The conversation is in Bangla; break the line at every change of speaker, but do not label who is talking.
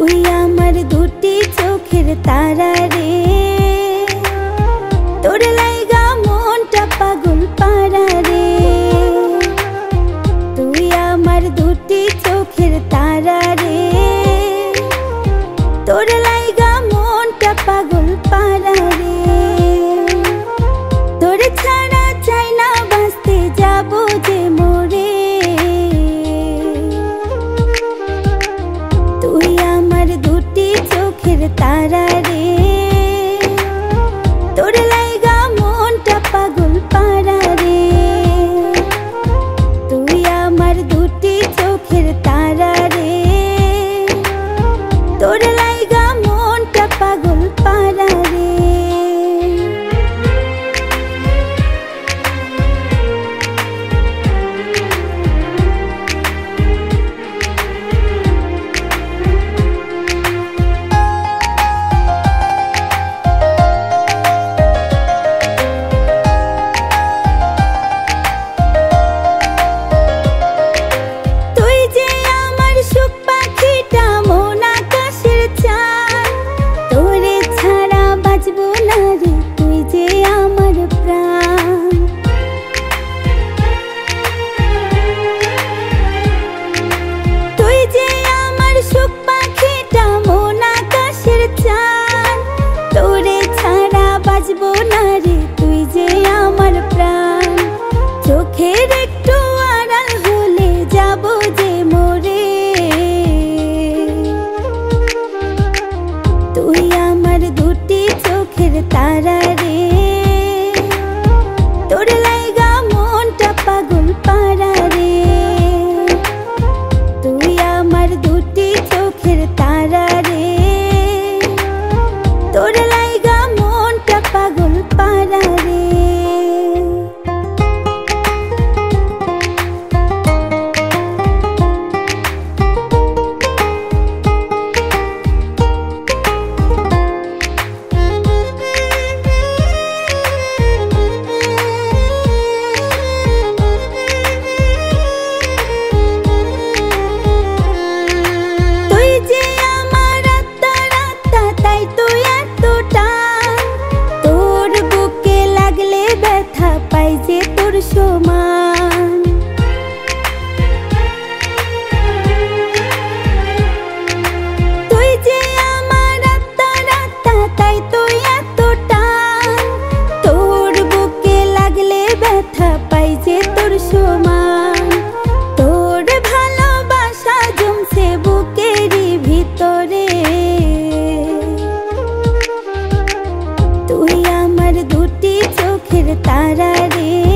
তুই আমার দুটি চোখের তারা রে। tararé. Tú না রে, তুই যে আমার প্রাণ। চোখের একটু হলে যাব যে তুই আমার দুটি চোখের তারা সমান। তুই যে আমার তাই তুই এত টান তোর বুকে লাগলে ব্যথা পাই যে তোর সমান। তোর ভালোবাসা বুকেরই ভিতরে। তুই আমার দুটি চোখের তারা রে